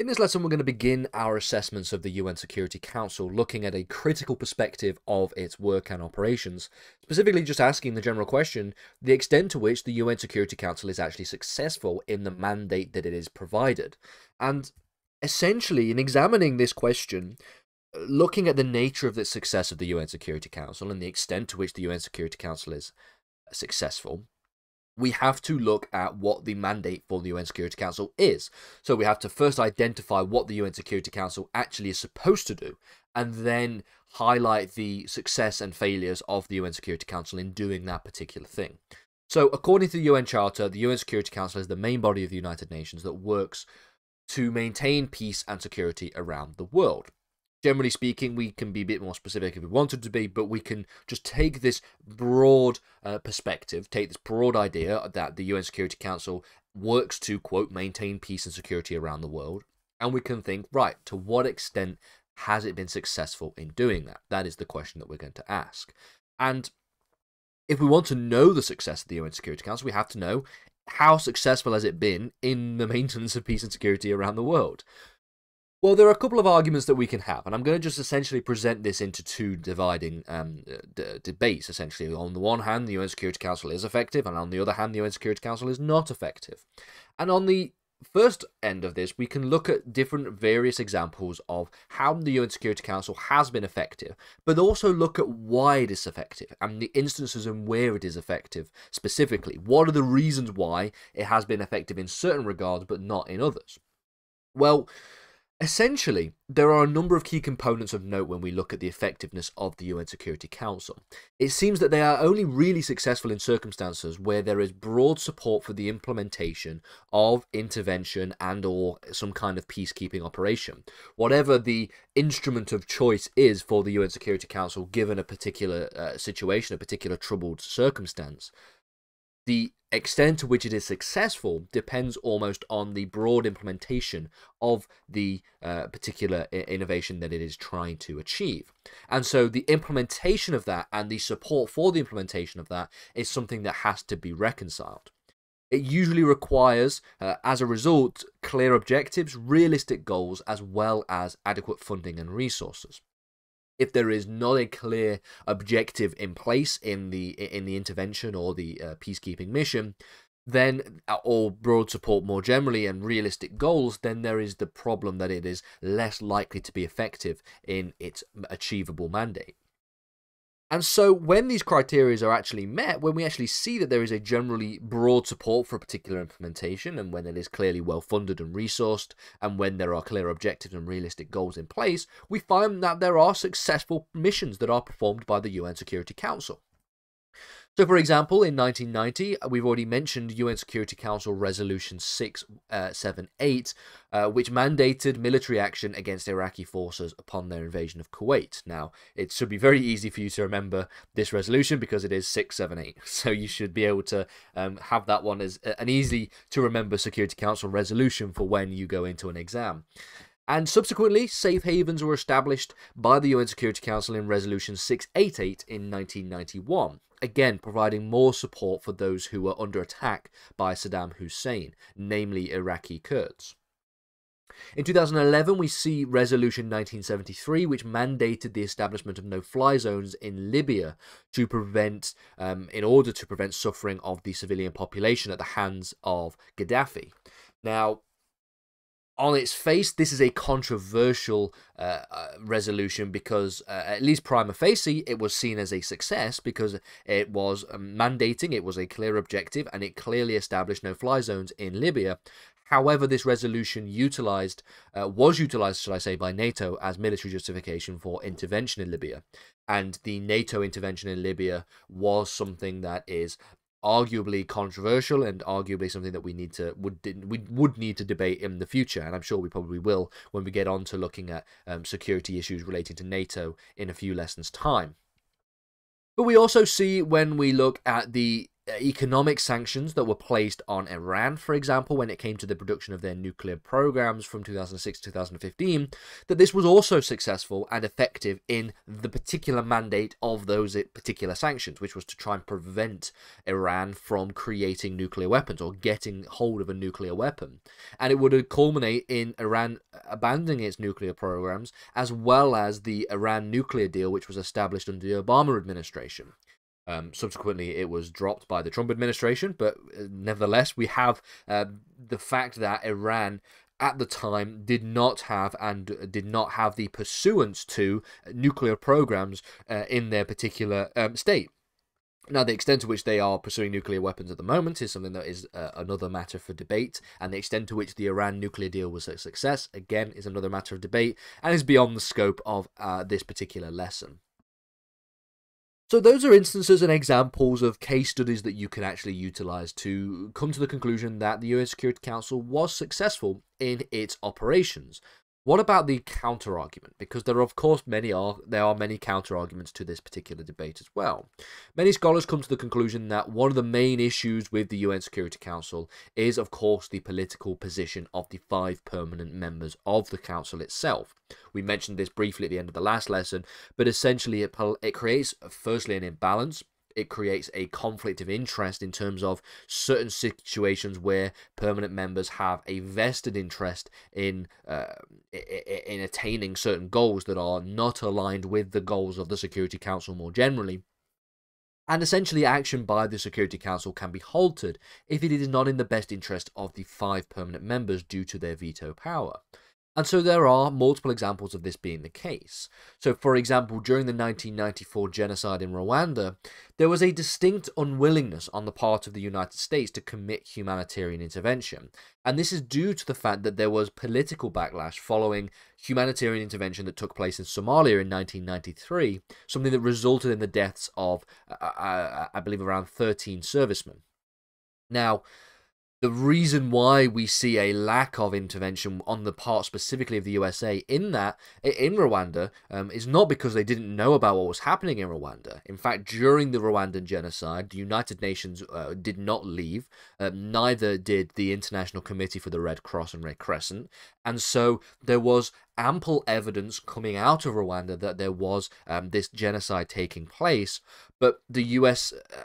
In this lesson, we're going to begin our assessments of the UN Security Council, looking at a critical perspective of its work and operations, specifically just asking the general question the extent to which the UN Security Council is actually successful in the mandate that it is provided. And essentially, in examining this question, looking at the nature of the success of the UN Security Council and the extent to which the UN Security Council is successful, we have to look at what the mandate for the UN Security Council is. So we have to first identify what the UN Security Council actually is supposed to do, and then highlight the success and failures of the UN Security Council in doing that particular thing. So, according to the UN Charter, the UN Security Council is the main body of the United Nations that works to maintain peace and security around the world generally speaking, we can be a bit more specific if we wanted to be, but we can just take this broad uh, perspective, take this broad idea that the UN Security Council works to, quote, maintain peace and security around the world, and we can think, right, to what extent has it been successful in doing that? That is the question that we're going to ask. And if we want to know the success of the UN Security Council, we have to know how successful has it been in the maintenance of peace and security around the world. Well, there are a couple of arguments that we can have, and I'm going to just essentially present this into two dividing um, debates. Essentially, on the one hand, the UN Security Council is effective, and on the other hand, the UN Security Council is not effective. And on the first end of this, we can look at different various examples of how the UN Security Council has been effective, but also look at why it is effective and the instances and where it is effective specifically. What are the reasons why it has been effective in certain regards, but not in others? Well, Essentially, there are a number of key components of note when we look at the effectiveness of the UN Security Council. It seems that they are only really successful in circumstances where there is broad support for the implementation of intervention and or some kind of peacekeeping operation. Whatever the instrument of choice is for the UN Security Council given a particular uh, situation, a particular troubled circumstance, the extent to which it is successful depends almost on the broad implementation of the uh, particular innovation that it is trying to achieve. And so the implementation of that and the support for the implementation of that is something that has to be reconciled. It usually requires, uh, as a result, clear objectives, realistic goals, as well as adequate funding and resources if there is not a clear objective in place in the in the intervention or the uh, peacekeeping mission then uh, or broad support more generally and realistic goals then there is the problem that it is less likely to be effective in its achievable mandate and so, when these criteria are actually met, when we actually see that there is a generally broad support for a particular implementation, and when it is clearly well funded and resourced, and when there are clear objectives and realistic goals in place, we find that there are successful missions that are performed by the UN Security Council. So, for example, in 1990, we've already mentioned UN Security Council Resolution 678, uh, uh, which mandated military action against Iraqi forces upon their invasion of Kuwait. Now, it should be very easy for you to remember this resolution because it is 678. So, you should be able to um, have that one as an easy to remember Security Council resolution for when you go into an exam. And subsequently, safe havens were established by the UN Security Council in Resolution 688 in 1991 again providing more support for those who were under attack by Saddam Hussein, namely Iraqi Kurds. In 2011, we see Resolution 1973, which mandated the establishment of no-fly zones in Libya to prevent, um, in order to prevent suffering of the civilian population at the hands of Gaddafi. Now, on its face, this is a controversial uh, uh, resolution because, uh, at least prima facie, it was seen as a success because it was um, mandating, it was a clear objective, and it clearly established no fly zones in Libya. However, this resolution utilized uh, was utilized, should I say, by NATO as military justification for intervention in Libya, and the NATO intervention in Libya was something that is arguably controversial and arguably something that we need to would we would need to debate in the future and i'm sure we probably will when we get on to looking at um, security issues relating to nato in a few lessons time. But we also see when we look at the Uh, economic sanctions that were placed on Iran, for example, when it came to the production of their nuclear programs from 2006 to 2015, that this was also successful and effective in the particular mandate of those particular sanctions, which was to try and prevent Iran from creating nuclear weapons or getting hold of a nuclear weapon. And it would culminate in Iran abandoning its nuclear programs, as well as the Iran nuclear deal, which was established under the Obama administration. Um, subsequently, it was dropped by the Trump administration, but uh, nevertheless, we have uh, the fact that Iran at the time did not have and did not have the pursuance to nuclear programs uh, in their particular um, state. Now, the extent to which they are pursuing nuclear weapons at the moment is something that is uh, another matter for debate, and the extent to which the Iran nuclear deal was a success, again, is another matter of debate, and is beyond the scope of uh, this particular lesson. So those are instances and examples of case studies that you can actually utilize to come to the conclusion that the US Security Council was successful in its operations. What about the counter argument? Because there are, of course, many are there are many counter arguments to this particular debate as well. Many scholars come to the conclusion that one of the main issues with the UN Security Council is, of course, the political position of the five permanent members of the council itself. We mentioned this briefly at the end of the last lesson, but essentially it, it creates, firstly, an imbalance it creates a conflict of interest in terms of certain situations where permanent members have a vested interest in uh, in attaining certain goals that are not aligned with the goals of the Security Council more generally. And essentially, action by the Security Council can be halted if it is not in the best interest of the five permanent members due to their veto power. And so there are multiple examples of this being the case. So, for example, during the 1994 genocide in Rwanda, there was a distinct unwillingness on the part of the United States to commit humanitarian intervention. And this is due to the fact that there was political backlash following humanitarian intervention that took place in Somalia in 1993, something that resulted in the deaths of, uh, uh, I believe, around 13 servicemen. Now, the reason why we see a lack of intervention on the part specifically of the USA in that in Rwanda um, is not because they didn't know about what was happening in Rwanda. In fact, during the Rwandan genocide, the United Nations uh, did not leave. Uh, neither did the International Committee for the Red Cross and Red Crescent, and so there was ample evidence coming out of Rwanda that there was um, this genocide taking place. But the US. Uh,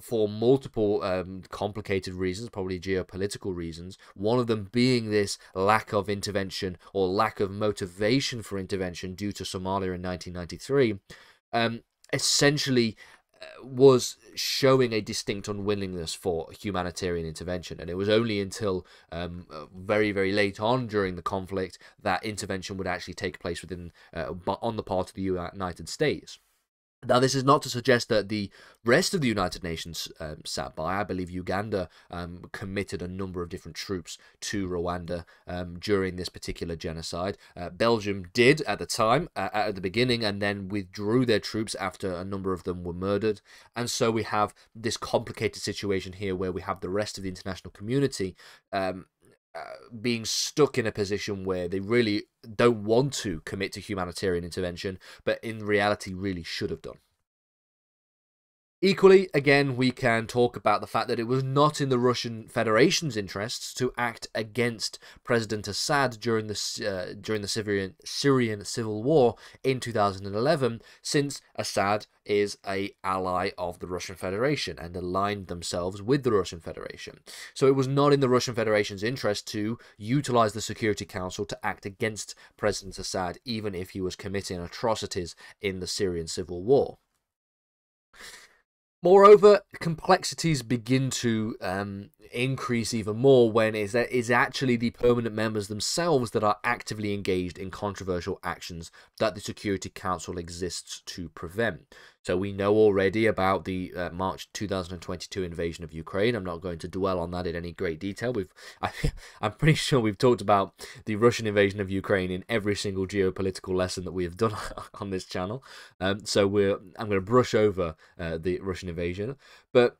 for multiple um, complicated reasons, probably geopolitical reasons. One of them being this lack of intervention or lack of motivation for intervention due to Somalia in 1993. Um, essentially uh, was showing a distinct unwillingness for humanitarian intervention. And it was only until um, uh, very, very late on during the conflict that intervention would actually take place within uh, on the part of the United States. Now, this is not to suggest that the rest of the United Nations um, sat by. I believe Uganda um, committed a number of different troops to Rwanda um, during this particular genocide. Uh, Belgium did at the time, uh, at the beginning, and then withdrew their troops after a number of them were murdered. And so we have this complicated situation here where we have the rest of the international community um, being stuck in a position where they really don't want to commit to humanitarian intervention, but in reality really should have done. Equally, again, we can talk about the fact that it was not in the Russian Federation's interests to act against President Assad during the uh, during the Syrian Syrian civil war in 2011, since Assad is a ally of the Russian Federation and aligned themselves with the Russian Federation. So it was not in the Russian Federation's interest to utilize the Security Council to act against President Assad, even if he was committing atrocities in the Syrian civil war. Moreover, complexities begin to um, increase even more when it's, it's actually the permanent members themselves that are actively engaged in controversial actions that the Security Council exists to prevent. So we know already about the uh, March 2022 invasion of Ukraine. I'm not going to dwell on that in any great detail. We've, I, am pretty sure we've talked about the Russian invasion of Ukraine in every single geopolitical lesson that we have done on this channel. Um, so we're, I'm going to brush over uh, the Russian invasion, but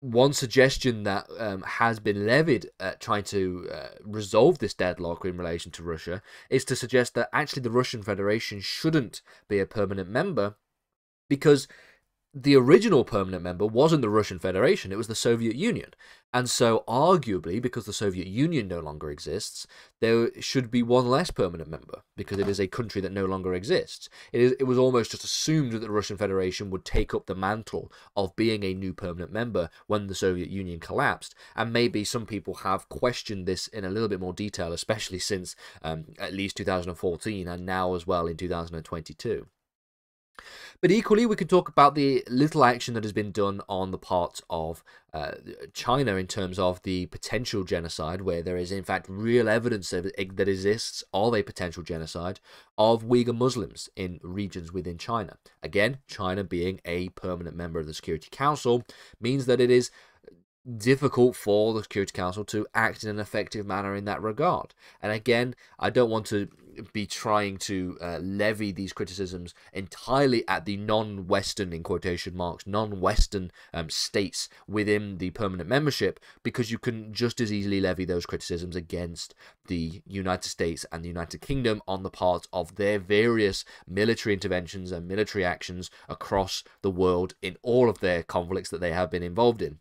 one suggestion that um, has been levied at trying to uh, resolve this deadlock in relation to Russia is to suggest that actually the Russian Federation shouldn't be a permanent member because the original permanent member wasn't the Russian Federation, it was the Soviet Union. And so, arguably, because the Soviet Union no longer exists, there should be one less permanent member because it is a country that no longer exists. It, is, it was almost just assumed that the Russian Federation would take up the mantle of being a new permanent member when the Soviet Union collapsed. And maybe some people have questioned this in a little bit more detail, especially since um, at least 2014 and now as well in 2022. But equally, we could talk about the little action that has been done on the part of uh, China in terms of the potential genocide, where there is in fact real evidence that exists of a potential genocide of Uyghur Muslims in regions within China. Again, China being a permanent member of the Security Council means that it is difficult for the Security Council to act in an effective manner in that regard. And again, I don't want to be trying to uh, levy these criticisms entirely at the non-Western, in quotation marks, non-Western um, states within the permanent membership, because you can just as easily levy those criticisms against the United States and the United Kingdom on the part of their various military interventions and military actions across the world in all of their conflicts that they have been involved in.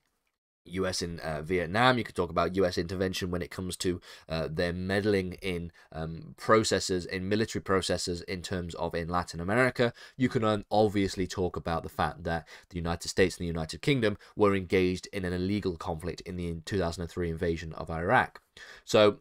US in uh, Vietnam. You could talk about US intervention when it comes to uh, their meddling in um, processes, in military processes in terms of in Latin America. You can obviously talk about the fact that the United States and the United Kingdom were engaged in an illegal conflict in the 2003 invasion of Iraq. So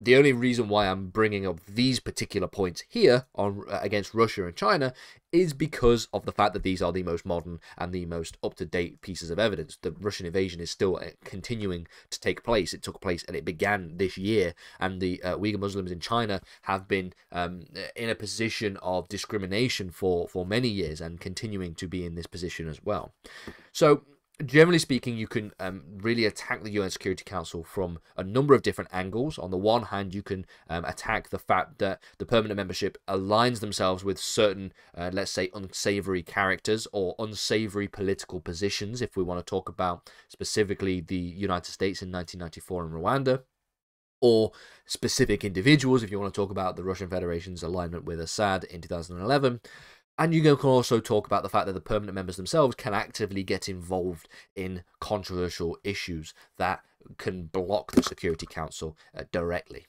the only reason why I'm bringing up these particular points here on uh, against Russia and China is because of the fact that these are the most modern and the most up-to-date pieces of evidence. The Russian invasion is still uh, continuing to take place. It took place and it began this year, and the uh, Uyghur Muslims in China have been um, in a position of discrimination for for many years and continuing to be in this position as well. So generally speaking, you can um, really attack the UN Security Council from a number of different angles. On the one hand, you can um, attack the fact that the permanent membership aligns themselves with certain, uh, let's say, unsavory characters or unsavory political positions, if we want to talk about specifically the United States in 1994 and Rwanda or specific individuals, if you want to talk about the Russian Federation's alignment with Assad in 2011. And you can also talk about the fact that the permanent members themselves can actively get involved in controversial issues that can block the Security Council uh, directly.